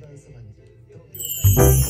三十四块钱